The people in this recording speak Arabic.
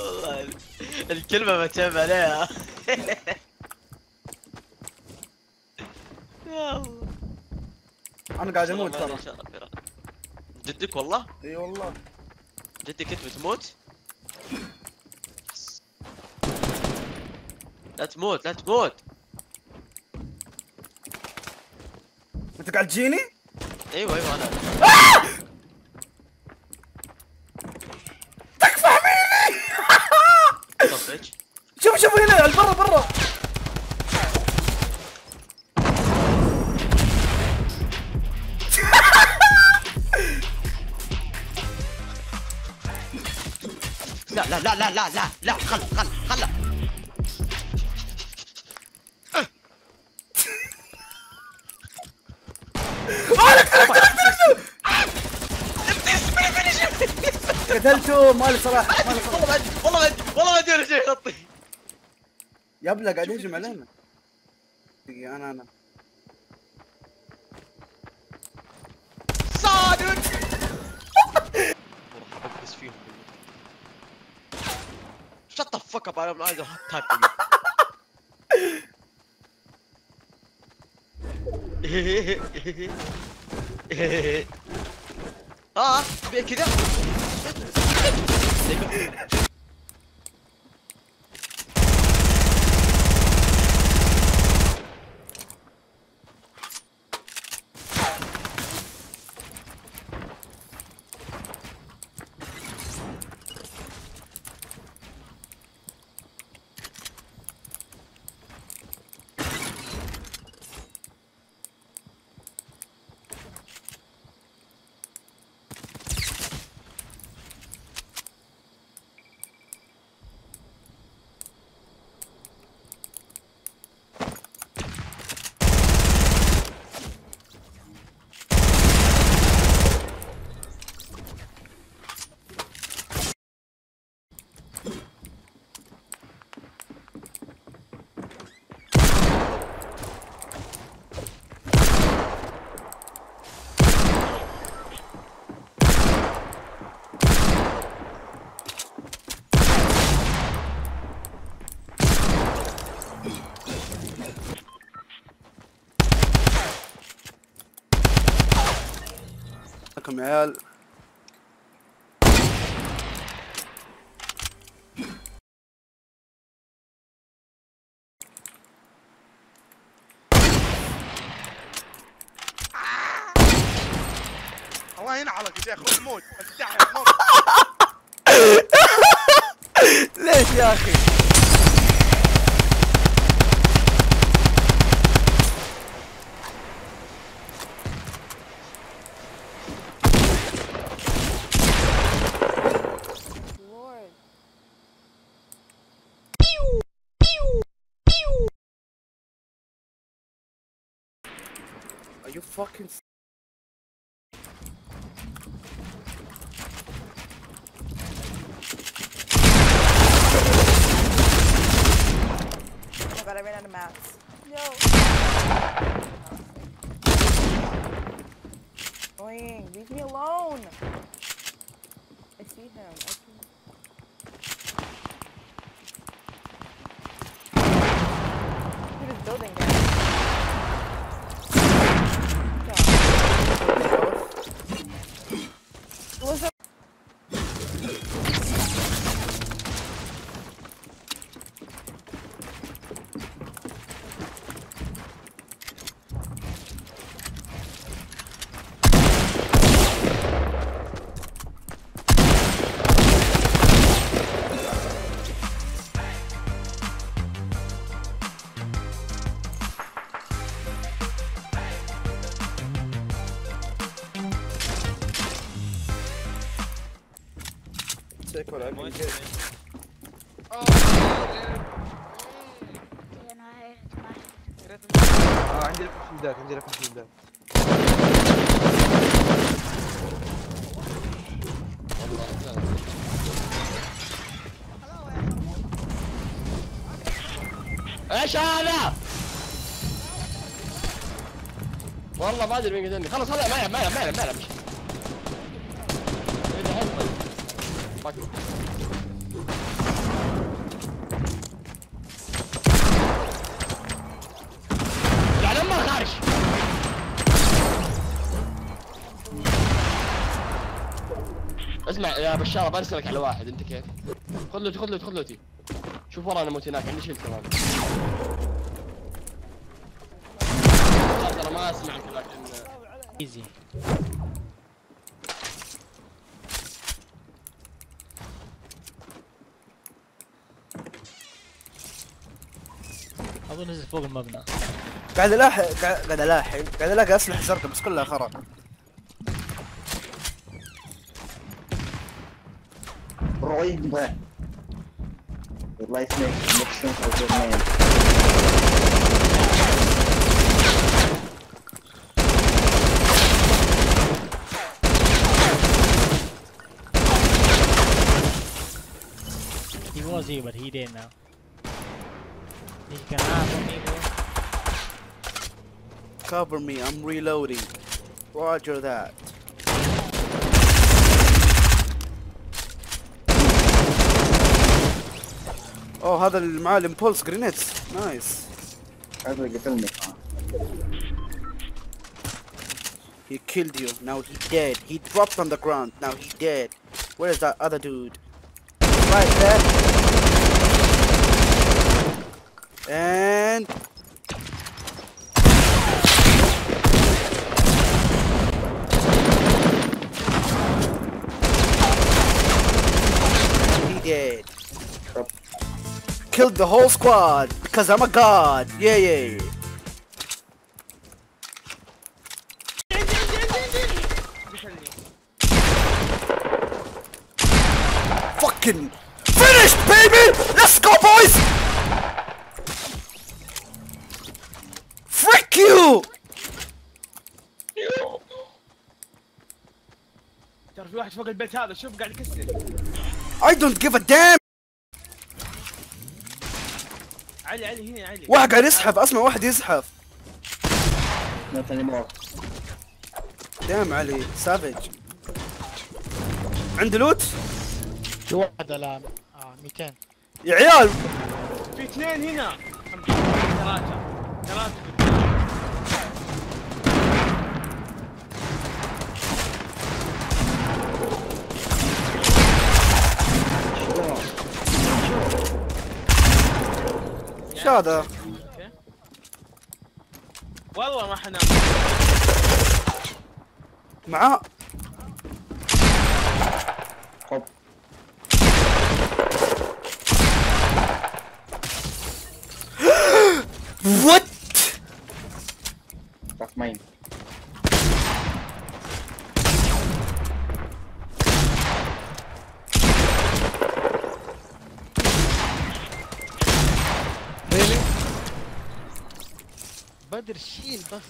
والله الكلمة ما تشاب عليها. يا الله. أنا قاعد أموت ترى. جدك والله؟ إي والله. جدك انت بتموت؟ لا تموت لا تموت. أنت قاعد تجيني؟ أيوه أيوه أنا. شوف شوف هنا برا برا. لا لا لا لا لا لا لا خل خل خل. قتلته مالي صراحة والله ما ادري والله ما ادري والله ما ادري ولا شيء Yapla kardeşim öyle mi? Ya ana ana. Sadık! Shut the fuck up, I'm not gonna type for you. Aa, belki de. يا عيال. الله ينعلك يا شيخ خذ موت ليش يا أخي؟ Are you fucking Oh god, I ran out of mats. No. Annoying. Leave me alone. I see him. I سيكو لعب ما جيم. آه عندي لك شيلدات عندي لك شيلدات إيش هذا؟ والله ما أدري مين قتلني. خلاص خلاص ما يلعب ما يلعب ما يلعب ما يلعب. اسمع يا بشار برسلك على واحد انت كيف؟ خذ لوتي خذ لوتي خذ لوتي شوف ورا أنا موت هناك عندي شيل كمان ترى ما اسمعك لكن ايزي أظن نزل فوق المبنى. قاعد ألاحق قاعد ألاحق. قاعد ألاقي أسلحة زرقاء بس كلها خرا رهيبة والله مان He was here but he did now He can have me bro cover me I'm reloading roger that اوه هذا اللي معاه الامبولس جرينيتس نايس هذا اللي قتلني He killed you. Now he dead. He dropped on the ground. Now he dead. Where is that other dude? Right there. Killed the whole squad because I'm a god. Yeah, yeah. yeah. fucking finished, baby! Let's go, boys! Frick you! ترى في واحد فوق البيت هذا شوف قاعد يكسر I don't give a damn! علي علي هنا علي. واحد قاعد يزحف اسمع واحد يزحف دام علي سافج. عنده لوت؟ في واحد الآن. آه 200 يا عيال! في اثنين هنا. هذا؟ والله ما حنام. معاه خب وات مين بدر شيل بس